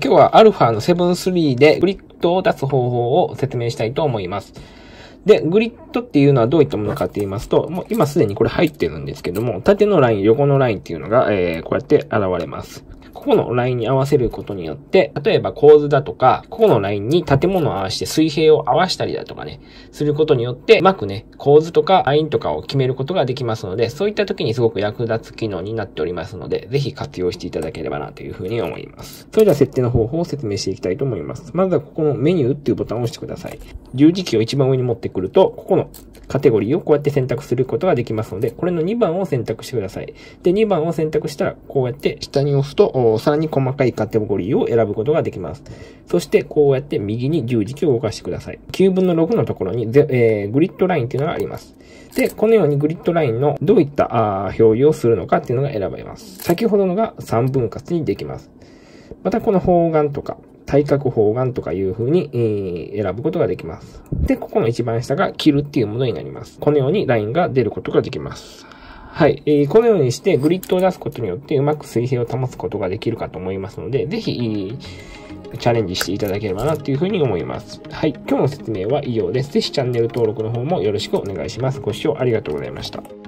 今日は α の7.3でグリッドを出す方法を説明したいと思います。で、グリッドっていうのはどういったものかって言いますと、もう今すでにこれ入ってるんですけども、縦のライン、横のラインっていうのが、えー、こうやって現れます。ここのラインに合わせることによって、例えば構図だとか、ここのラインに建物を合わせて水平を合わしたりだとかね、することによって、うまくね、構図とかラインとかを決めることができますので、そういった時にすごく役立つ機能になっておりますので、ぜひ活用していただければなというふうに思います。それでは設定の方法を説明していきたいと思います。まずはここのメニューっていうボタンを押してください。十字キーを一番上に持ってくると、ここのカテゴリーをこうやって選択することができますので、これの2番を選択してください。で、2番を選択したら、こうやって下に押すと、さらに細かいカテゴリーを選ぶことができます。そして、こうやって右に十字キーを動かしてください。9分の6のところに、えー、グリッドラインっていうのがあります。で、このようにグリッドラインのどういった表示をするのかっていうのが選ばれます。先ほどのが3分割にできます。またこの方眼とか、対角方眼とかいう風に、選ぶことができます。で、ここの一番下が切るっていうものになります。このようにラインが出ることができます。はい。えー、このようにしてグリッドを出すことによってうまく水平を保つことができるかと思いますので、ぜひ、チャレンジしていただければなというふうに思います。はい。今日の説明は以上です。ぜひチャンネル登録の方もよろしくお願いします。ご視聴ありがとうございました。